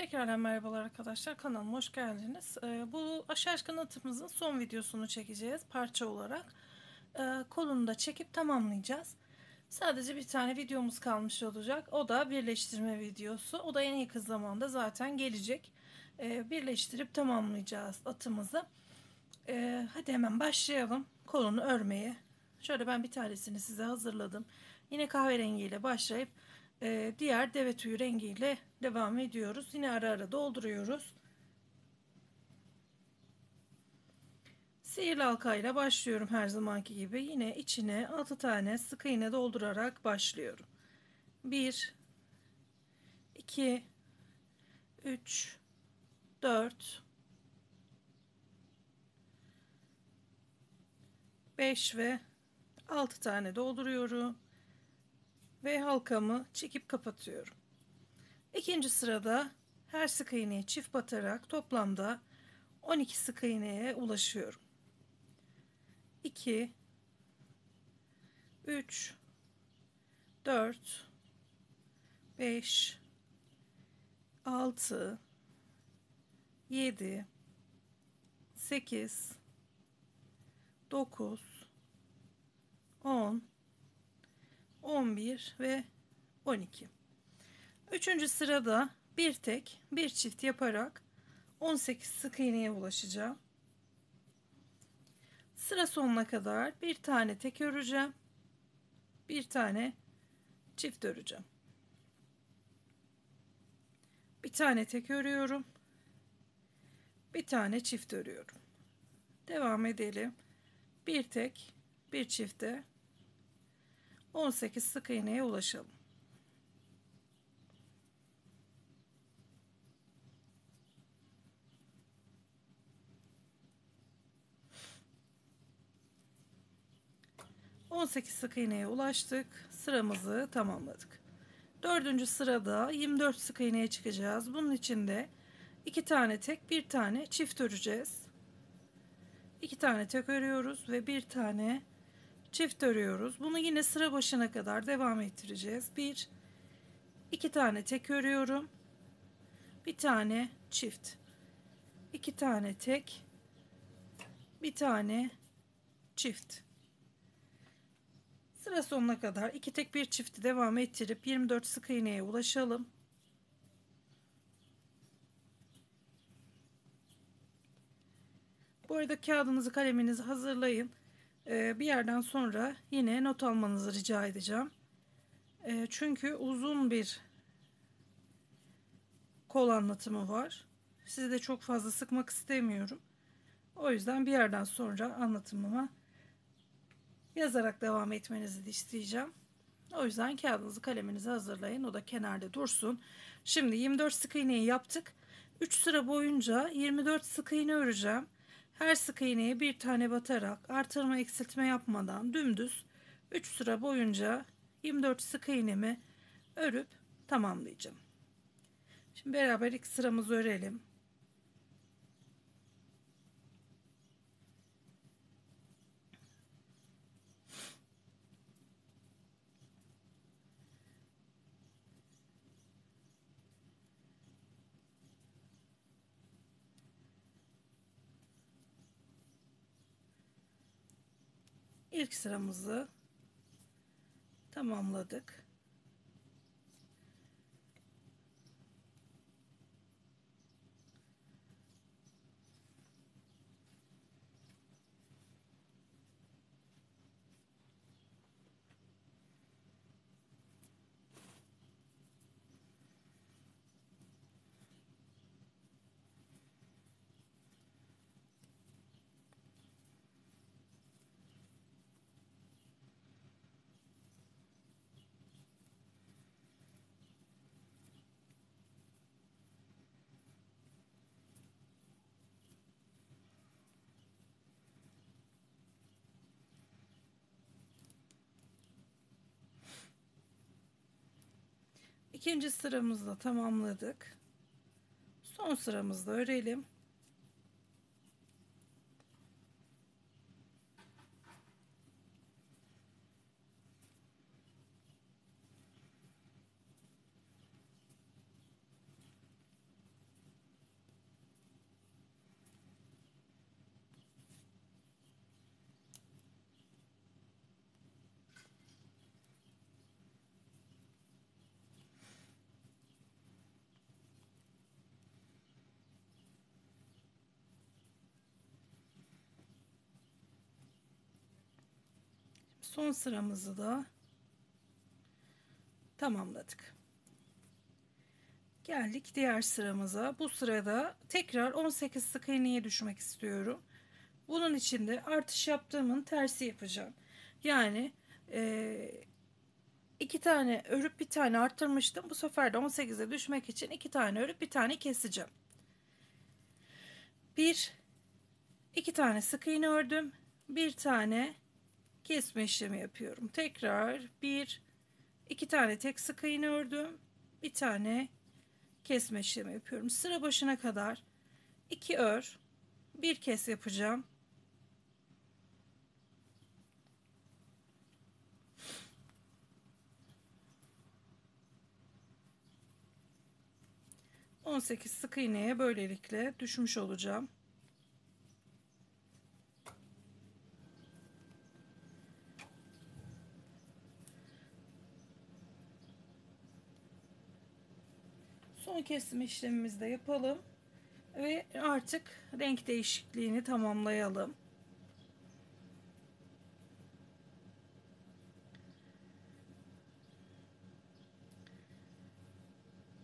Tekrardan merhabalar arkadaşlar kanalıma hoş geldiniz. Ee, bu aşağı kanatımızın son videosunu çekeceğiz parça olarak. Ee, kolunu da çekip tamamlayacağız. Sadece bir tane videomuz kalmış olacak. O da birleştirme videosu. O da en yakın zamanda zaten gelecek. Ee, birleştirip tamamlayacağız atımızı. Hadi hemen başlayalım kolunu örmeye. Şöyle ben bir tanesini size hazırladım. Yine kahverengiyle başlayıp e, diğer deve tüyü rengiyle devam ediyoruz. Yine ara ara dolduruyoruz. Sihirli halkayla başlıyorum her zamanki gibi. Yine içine 6 tane sık iğne doldurarak başlıyorum. 1 2 3 4 5 ve 6 tane dolduruyorum ve halkamı çekip kapatıyorum. İkinci sırada her sık iğneye çift batarak toplamda 12 sık iğneye ulaşıyorum. 2 3 4 5 6 7 8 9 10 11 ve 12. Üçüncü sırada bir tek bir çift yaparak 18 sık iğneye ulaşacağım. Sıra sonuna kadar bir tane tek öreceğim. Bir tane çift öreceğim. Bir tane tek örüyorum. Bir tane çift örüyorum. Devam edelim. Bir tek bir çifte 18 sık iğneye ulaşalım. On sekiz sık iğneye ulaştık. Sıramızı tamamladık. Dördüncü sırada 24 sık iğneye çıkacağız. Bunun için de iki tane tek bir tane çift öreceğiz. İki tane tek örüyoruz ve bir tane çift örüyoruz. Bunu yine sıra başına kadar devam ettireceğiz. Bir, iki tane tek örüyorum. Bir tane çift. iki tane tek. Bir tane çift. Sıra sonuna kadar iki tek bir çifti devam ettirip 24 sık iğneye ulaşalım. Bu arada kağıdınızı kaleminizi hazırlayın. Ee, bir yerden sonra yine not almanızı rica edeceğim. Ee, çünkü uzun bir kol anlatımı var. Sizi de çok fazla sıkmak istemiyorum. O yüzden bir yerden sonra anlatımıma yazarak devam etmenizi de isteyeceğim. O yüzden kağıdınızı kaleminizi hazırlayın. O da kenarda dursun. Şimdi 24 sık iğneyi yaptık. 3 sıra boyunca 24 sık iğne öreceğim. Her sık iğneye bir tane batarak artırma eksiltme yapmadan dümdüz 3 sıra boyunca 24 sık iğnemi örüp tamamlayacağım. Şimdi beraber ilk sıramızı örelim. İlk sıramızı tamamladık. İkinci sıramızda tamamladık. Son sıramızda örelim. Son sıramızı da tamamladık. Geldik diğer sıramıza. Bu sırada tekrar 18 sık iğneye düşmek istiyorum. Bunun için de artış yaptığımın tersi yapacağım. Yani e, iki tane örüp bir tane arttırmıştım. Bu sefer de 18'e düşmek için iki tane örüp bir tane keseceğim. Bir, iki tane sık iğne ördüm. Bir tane kesme işlemi yapıyorum. Tekrar bir, iki tane tek sık iğne ördüm. Bir tane kesme işlemi yapıyorum. Sıra başına kadar iki ör, bir kes yapacağım. 18 sık iğneye böylelikle düşmüş olacağım. Son kesim işlemimizi de yapalım ve artık renk değişikliğini tamamlayalım.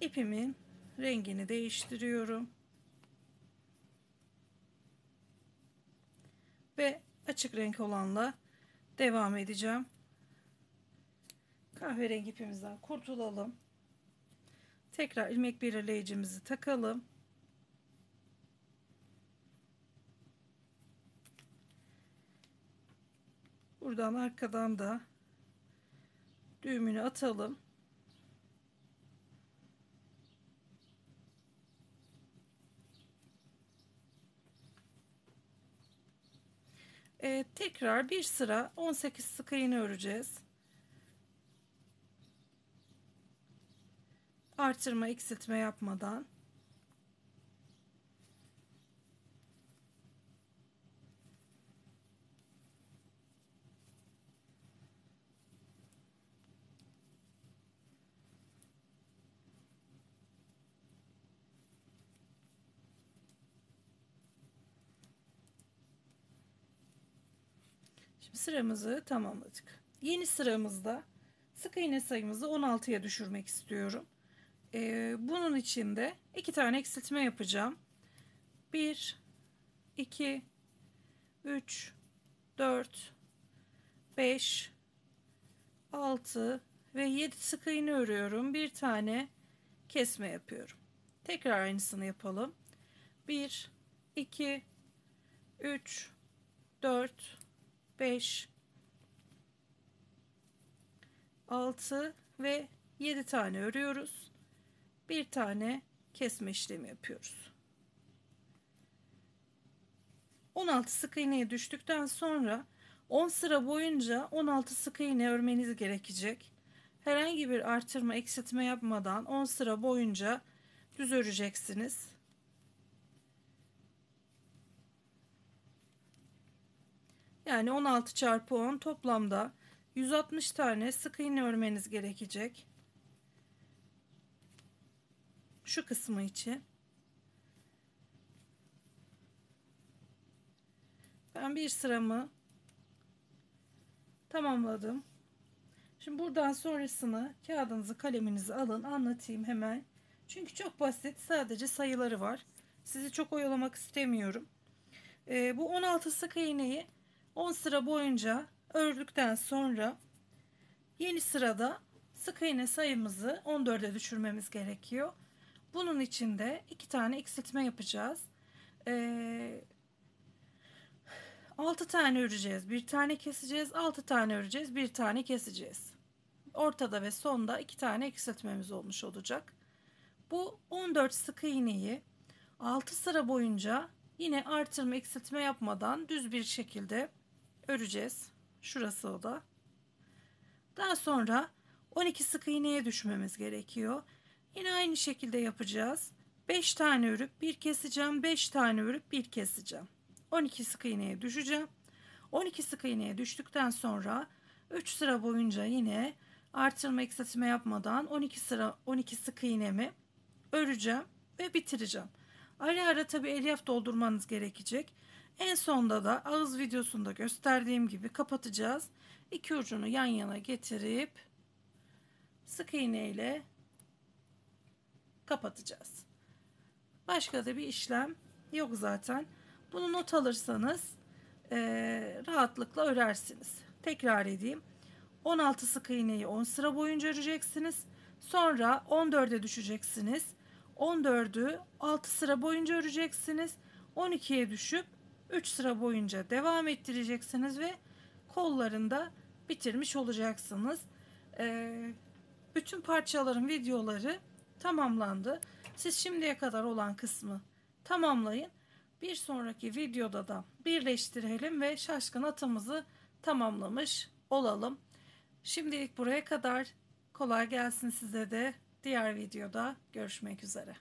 ipimin rengini değiştiriyorum. Ve açık renk olanla devam edeceğim. Kahverengi ipimizden kurtulalım. Tekrar ilmek belirleyicimizi takalım. Buradan arkadan da düğümünü atalım. Ee, tekrar bir sıra 18 sık iğne öreceğiz. Artırma, eksiltme yapmadan. Şimdi sıramızı tamamladık. Yeni sıramızda sık iğne sayımızı 16'ya düşürmek istiyorum. Ee, bunun için de iki tane eksiltme yapacağım. 1 2 3 4 5 6 ve 7 sık iğne örüyorum. Bir tane kesme yapıyorum. Tekrar aynısını yapalım. 1 2 3 4 5 6 ve 7 tane örüyoruz. Bir tane kesme işlemi yapıyoruz. 16 sık iğneye düştükten sonra 10 sıra boyunca 16 sık iğne örmeniz gerekecek. Herhangi bir artırma eksiltme yapmadan 10 sıra boyunca düz öreceksiniz. Yani 16 çarpı 10 toplamda 160 tane sık iğne örmeniz gerekecek. Şu kısmı için. Ben bir sıramı tamamladım. Şimdi buradan sonrasını kağıdınızı kaleminizi alın anlatayım hemen. Çünkü çok basit sadece sayıları var. Sizi çok oyalamak istemiyorum. Ee, bu 16 sık iğneyi 10 sıra boyunca ördükten sonra yeni sırada sık iğne sayımızı 14'e düşürmemiz gerekiyor. Bunun için de iki tane eksiltme yapacağız. Ee, 6 tane öreceğiz. Bir tane keseceğiz. 6 tane öreceğiz. Bir tane keseceğiz. Ortada ve sonda iki tane eksiltmemiz olmuş olacak. Bu 14 sık iğneyi 6 sıra boyunca yine artırma eksiltme yapmadan düz bir şekilde öreceğiz. Şurası o da. Daha sonra 12 sık iğneye düşmemiz gerekiyor. Yine aynı şekilde yapacağız. 5 tane örüp bir keseceğim. 5 tane örüp bir keseceğim. 12 sık iğneye düşeceğim. 12 sık iğneye düştükten sonra 3 sıra boyunca yine artırma eksiltme yapmadan 12 sıra 12 sık iğnemi öreceğim ve bitireceğim. Ara ara tabi elyaf doldurmanız gerekecek. En sonda da ağız videosunda gösterdiğim gibi kapatacağız. iki ucunu yan yana getirip sık iğne ile kapatacağız. Başka da bir işlem yok zaten. Bunu not alırsanız e, rahatlıkla örersiniz. Tekrar edeyim. 16 sık iğneyi 10 sıra boyunca öreceksiniz. Sonra 14'e düşeceksiniz. 14'ü 6 sıra boyunca öreceksiniz. 12'ye düşüp 3 sıra boyunca devam ettireceksiniz ve kollarında bitirmiş olacaksınız. Ee, bütün parçaların videoları tamamlandı. Siz şimdiye kadar olan kısmı tamamlayın. Bir sonraki videoda da birleştirelim ve şaşkın atımızı tamamlamış olalım. Şimdilik buraya kadar kolay gelsin size de. Diğer videoda görüşmek üzere.